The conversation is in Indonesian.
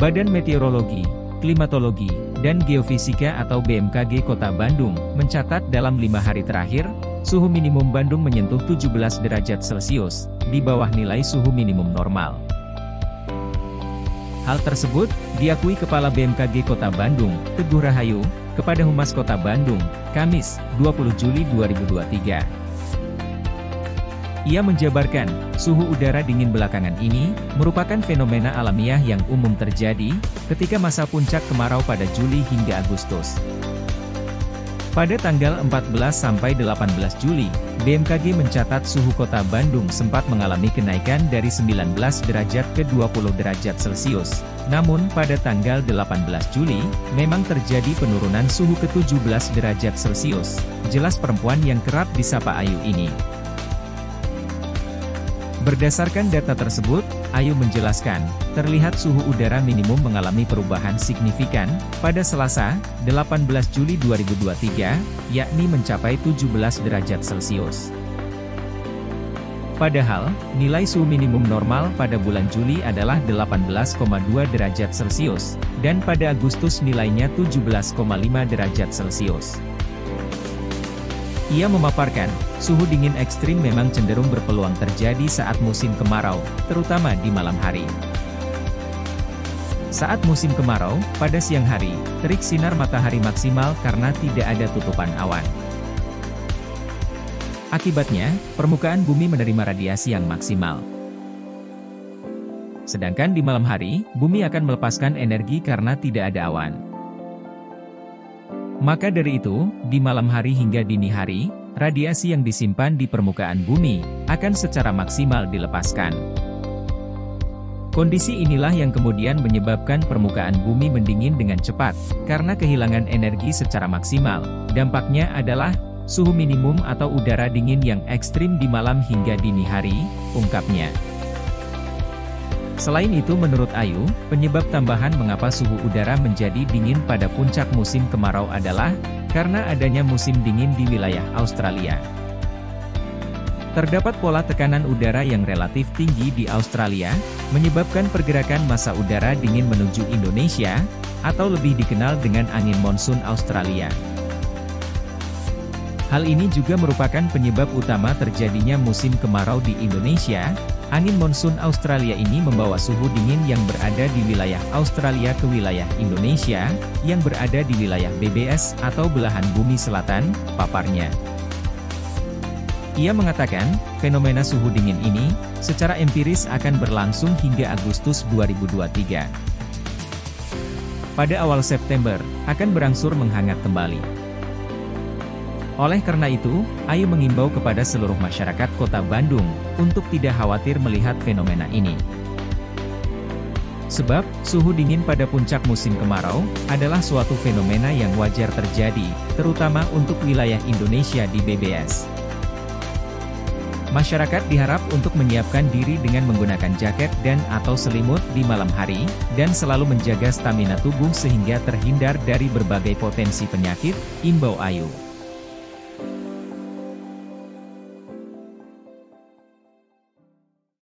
Badan Meteorologi, Klimatologi, dan Geofisika atau BMKG Kota Bandung, mencatat dalam lima hari terakhir, suhu minimum Bandung menyentuh 17 derajat Celcius, di bawah nilai suhu minimum normal. Hal tersebut, diakui Kepala BMKG Kota Bandung, Teguh Rahayu, kepada Humas Kota Bandung, Kamis, 20 Juli 2023. Ia menjabarkan, suhu udara dingin belakangan ini, merupakan fenomena alamiah yang umum terjadi, ketika masa puncak kemarau pada Juli hingga Agustus. Pada tanggal 14-18 Juli, BMKG mencatat suhu kota Bandung sempat mengalami kenaikan dari 19 derajat ke 20 derajat Celcius. Namun pada tanggal 18 Juli, memang terjadi penurunan suhu ke 17 derajat Celcius. Jelas perempuan yang kerap disapa Ayu ini. Berdasarkan data tersebut, Ayu menjelaskan, terlihat suhu udara minimum mengalami perubahan signifikan, pada Selasa, 18 Juli 2023, yakni mencapai 17 derajat Celcius. Padahal, nilai suhu minimum normal pada bulan Juli adalah 18,2 derajat Celcius, dan pada Agustus nilainya 17,5 derajat Celcius. Ia memaparkan, suhu dingin ekstrim memang cenderung berpeluang terjadi saat musim kemarau, terutama di malam hari. Saat musim kemarau, pada siang hari, terik sinar matahari maksimal karena tidak ada tutupan awan. Akibatnya, permukaan bumi menerima radiasi yang maksimal. Sedangkan di malam hari, bumi akan melepaskan energi karena tidak ada awan. Maka dari itu, di malam hari hingga dini hari, radiasi yang disimpan di permukaan bumi, akan secara maksimal dilepaskan. Kondisi inilah yang kemudian menyebabkan permukaan bumi mendingin dengan cepat, karena kehilangan energi secara maksimal. Dampaknya adalah, suhu minimum atau udara dingin yang ekstrim di malam hingga dini hari, ungkapnya. Selain itu menurut Ayu, penyebab tambahan mengapa suhu udara menjadi dingin pada puncak musim kemarau adalah, karena adanya musim dingin di wilayah Australia. Terdapat pola tekanan udara yang relatif tinggi di Australia, menyebabkan pergerakan massa udara dingin menuju Indonesia, atau lebih dikenal dengan angin monsun Australia. Hal ini juga merupakan penyebab utama terjadinya musim kemarau di Indonesia, Angin monsun Australia ini membawa suhu dingin yang berada di wilayah Australia ke wilayah Indonesia, yang berada di wilayah BBS atau belahan bumi selatan, paparnya. Ia mengatakan, fenomena suhu dingin ini, secara empiris akan berlangsung hingga Agustus 2023. Pada awal September, akan berangsur menghangat kembali. Oleh karena itu, Ayu mengimbau kepada seluruh masyarakat kota Bandung, untuk tidak khawatir melihat fenomena ini. Sebab, suhu dingin pada puncak musim kemarau, adalah suatu fenomena yang wajar terjadi, terutama untuk wilayah Indonesia di BBS. Masyarakat diharap untuk menyiapkan diri dengan menggunakan jaket dan atau selimut di malam hari, dan selalu menjaga stamina tubuh sehingga terhindar dari berbagai potensi penyakit, imbau Ayu.